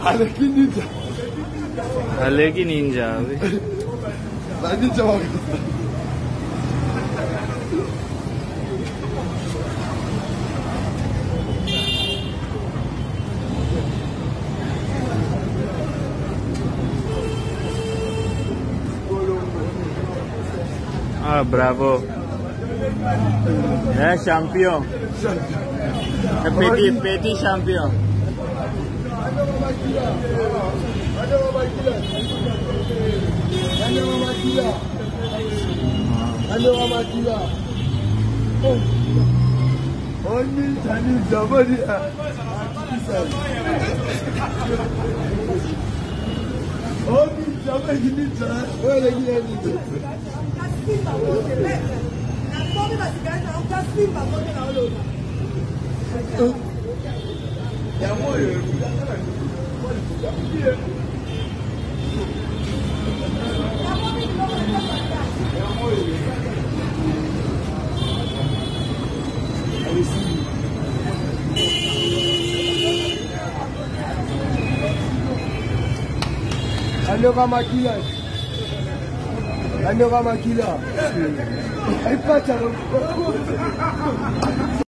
알레기 닌자. 알레기 닌자. 난 닌자 막이다 Ah, bravo. Ya, champion. Petit, petit champion. Hadi baba gila. Hadi baba simba kote me na somi basikali na. Ando kama kila. Aipacha.